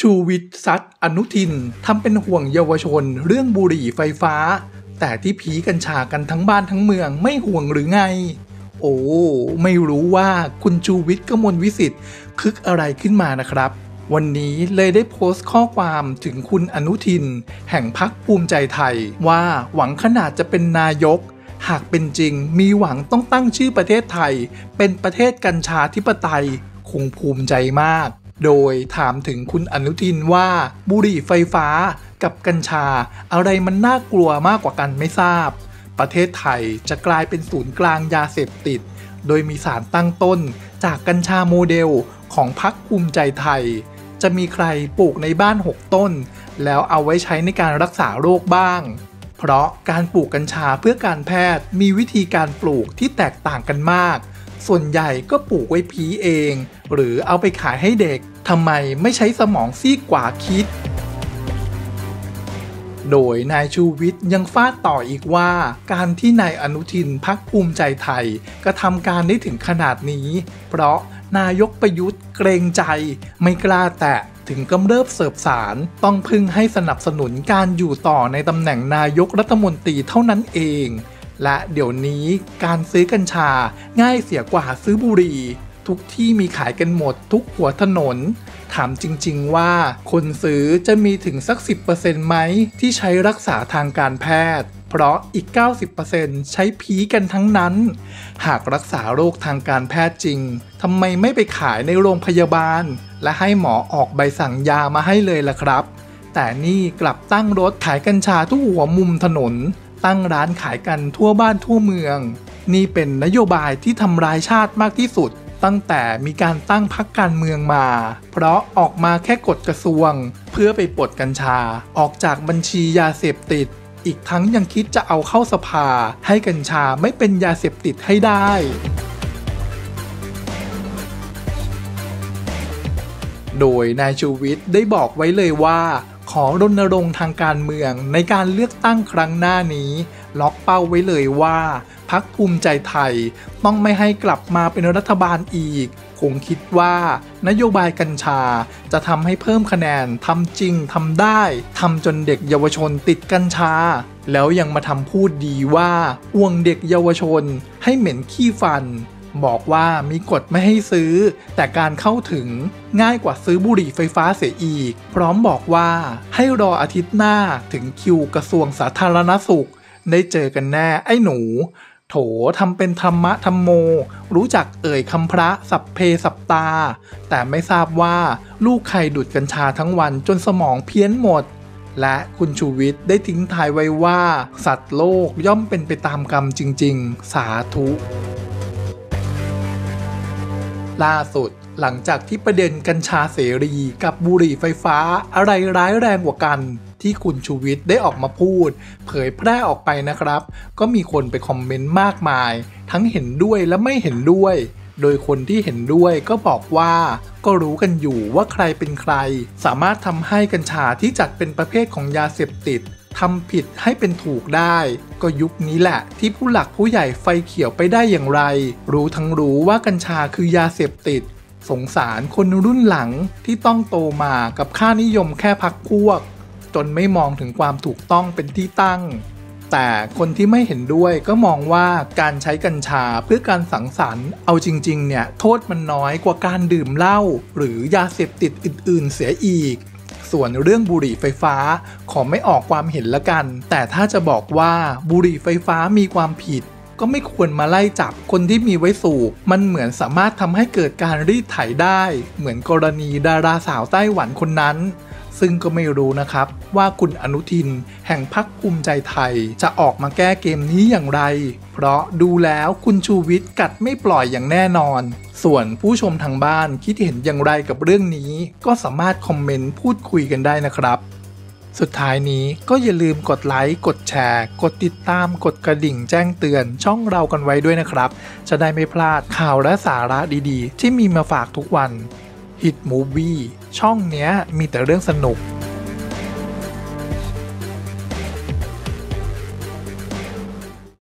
ชูวิทย์ซัดอนุทินทำเป็นห่วงเยาวชน เรื่องบุหรี่ไฟฟ้า แต่ที่ผีกัญชากันทั้งบ้านทั้งเมืองไม่ห่วงหรือไง โอ้ไม่รู้ว่าคุณชูวิทย์กมลวิสิทธิ์คึกอะไรขึ้นมานะครับ วันนี้เลยได้โพสต์ข้อความถึงคุณอนุทิน แห่งพักภูมิใจไทย ว่าหวังขนาดจะเป็นนายก หากเป็นจริงมีหวังต้องตั้งชื่อประเทศไทย เป็นประเทศกัญชาธิปไตย คงภูมิใจมาก โดยถามถึงคุณอนุทินว่าบุหรี่ไฟฟ้ากับกัญชา อะไรมันน่ากลัวมากกว่ากันไม่ทราบ ประเทศไทยจะกลายเป็นศูนย์กลางยาเสพติด โดยมีสารตั้งต้นจากกัญชาโมเดลของพรรคภูมิใจไทย จะมีใครปลูกในบ้าน 6 ต้น แล้วเอาไว้ใช้ในการรักษาโรคบ้าง เพราะการปลูกกัญชาเพื่อการแพทย์มีวิธีการปลูกที่แตกต่างกันมาก ส่วนใหญ่ก็ปลูกไว้พีเอง หรือเอาไปขายให้เด็กทำไมไม่ใช้สมองซีกว่าคิด โดยนายชูวิทย์ยังฟาดต่ออีกว่า การที่นายอนุทินพักภูมิใจไทยกระทำการได้ถึงขนาดนี้ เพราะนายกประยุทธ์เกรงใจ ไม่กล้าแตะถึงกำเริบเสิบสารต้องพึ่งให้สนับสนุนการอยู่ต่อในตำแหน่งนายกรัฐมนตรีเท่านั้นเอง และเดี๋ยวนี้การซื้อกัญชาง่ายเสียกว่าซื้อบุหรี่ ทุกที่มีขายกันหมดทุกหัวถนน ถามจริงๆว่า คนซื้อจะมีถึงสัก 10%ไหมที่ใช้รักษาทางการแพทย์ เพราะอีก 90%ใช้ผีกันทั้งนั้น หากรักษาโรคทางการแพทย์จริงทำไมไม่ไปขายในโรงพยาบาล และให้หมอออกใบสั่งยามาให้เลยล่ะครับแต่นี่กลับตั้งรถขายกัญชาทุกหัวมุมถนนตั้งร้านขายกันทั่วบ้านทั่วเมือง นี่เป็นนโยบายที่ทำร้ายชาติมากที่สุด ตั้งแต่มีการตั้งพักการเมืองมา เพราะออกมาแค่กฎกระทรวง เพื่อไปปลดกัญชา ออกจากบัญชียาเสพติด อีกทั้งยังคิดจะเอาเข้าสภา ให้กัญชาไม่เป็นยาเสพติดให้ได้โดยนายชูวิทย์ได้บอกไว้เลยว่า ขอรณรงค์ทางการเมืองในการเลือกตั้งครั้งหน้านี้ ล็อกเป้าไว้เลยว่าพักภูมิใจไทยต้องไม่ให้กลับมาเป็นรัฐบาลอีก คงคิดว่านโยบายกัญชาจะทำให้เพิ่มคะแนนทำจริงทำได้ทำจนเด็กเยาวชนติดกัญชา แล้วยังมาทำพูดดีว่าห่วงเด็กเยาวชนให้เหม็นขี้ฟัน บอกว่ามีกฎไม่ให้ซื้อ แต่การเข้าถึงง่ายกว่าซื้อบุหรี่ไฟฟ้าเสียอีก พร้อมบอกว่าให้รออาทิตย์หน้าถึงคิวกระทรวงสาธารณสุข ได้เจอกันแน่ไอ้หนู โถทำเป็นธรรมะธรรมโม รู้จักเอ่ยคำพระสัพเพสัปตา แต่ไม่ทราบว่าลูกใครดูดกัญชาทั้งวันจนสมองเพี้ยนหมดและคุณชูวิทย์ได้ทิ้งทายไว้ว่า สัตว์โลกย่อมเป็นไปตามกรรมจริง ๆ สาธุ ล่าสุดหลังจากที่ประเด็นกัญชาเสรีกับบุหรี่ไฟฟ้าอะไรร้ายแรงกว่ากัน ที่คุณชูวิทย์ได้ออกมาพูด เผยแพร่ออกไปนะครับ ก็มีคนไปคอมเมนต์มากมาย ทั้งเห็นด้วยและไม่เห็นด้วย โดยคนที่เห็นด้วยก็บอกว่า ก็รู้กันอยู่ว่าใครเป็นใคร สามารถทำให้กัญชาที่จัดเป็นประเภทของยาเสพติดทำผิดให้เป็นถูกได้ ก็ยุคนี้แหละ ที่ผู้หลักผู้ใหญ่ไฟเขียวไปได้อย่างไร รู้ทั้งรู้ว่ากัญชาคือยาเสพติด สงสารคนรุ่นหลังที่ต้องโตมากับค่านิยมแค่พักพวก จนไม่มองถึงความถูกต้องเป็นที่ตั้ง แต่คนที่ไม่เห็นด้วยก็มองว่าการใช้กัญชาเพื่อการสังสรรค์เอาจริง ๆ เนี่ย โทษมันน้อยกว่าการดื่มเหล้าหรือยาเสพติดอื่น ๆ เสียอีก ส่วนเรื่องบุหรี่ไฟฟ้า ขอไม่ออกความเห็นละกัน แต่ถ้าจะบอกว่าบุหรี่ไฟฟ้ามีความผิด ก็ไม่ควรมาไล่จับคนที่มีไว้สูบ มันเหมือนสามารถทำให้เกิดการรีดไถได้ เหมือนกรณีดาราสาวไต้หวันคนนั้น ซึ่งก็ไม่รู้นะครับ ว่าคุณอนุทินแห่งพักภูมิใจไทยจะออกมาแก้เกมนี้อย่างไร เพราะดูแล้วคุณชูวิทย์กัดไม่ปล่อยอย่างแน่นอน ส่วนผู้ชมทางบ้านคิดเห็นอย่างไรกับเรื่องนี้ ก็สามารถคอมเมนต์พูดคุยกันได้นะครับสุดท้ายนี้ก็อย่าลืมกดไลค์ กดแชร์ กดติดตาม กดกระดิ่งแจ้งเตือนช่องเรากันไว้ด้วยนะครับ จะได้ไม่พลาดข่าวและสาระดีๆ ที่มีมาฝากทุกวัน It Movie ช่องเนี้ยมีแต่เรื่องสนุก